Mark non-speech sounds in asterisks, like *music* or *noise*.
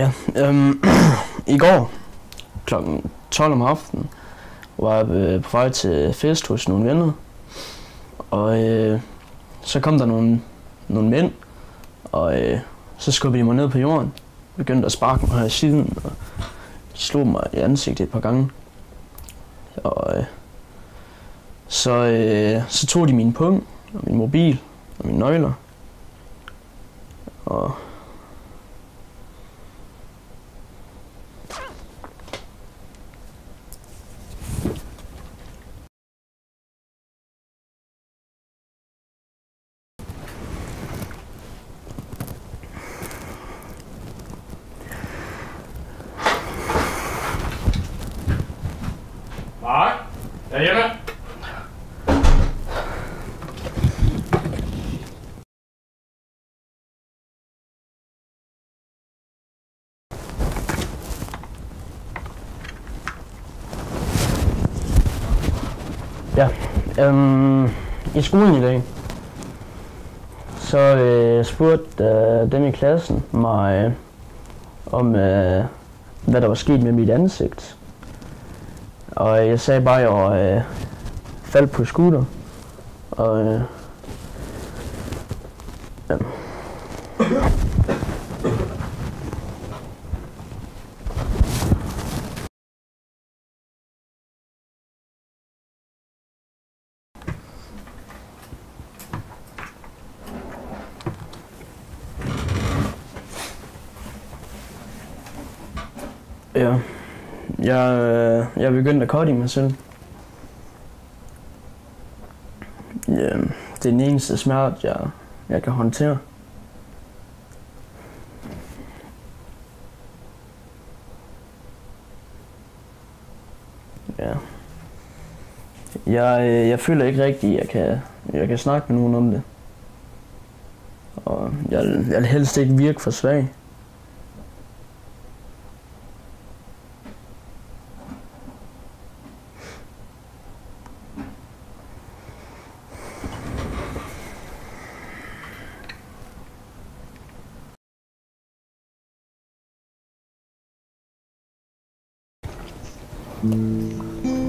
Ja, øhm, *clears throat* i går kl. 12 om aftenen var jeg øh, på vej til fest hos nogle venner. Og øh, så kom der nogle, nogle mænd, og øh, så skubbede de mig ned på jorden. Begyndte at sparke mig her i siden, og slog mig i ansigtet et par gange. Og øh, så, øh, så tog de min pung, og min mobil, og mine nøgler. Og Mark, er hjemme? Ja, øhm, i skolen i dag, så øh, spurgte øh, dem i klassen mig øh, om, øh, hvad der var sket med mit ansigt. Og jeg sagde bare, at jeg var øh, faldt på scooter. Og øh, ja. Ja, jeg, øh, jeg er begyndt at cutte i mig selv. Ja, det er den eneste smerte, jeg, jeg kan håndtere. Ja. Jeg, øh, jeg føler ikke rigtigt, at jeg kan, jeg kan snakke med nogen om det. Og jeg, jeg vil helst ikke virke for svag. Hum.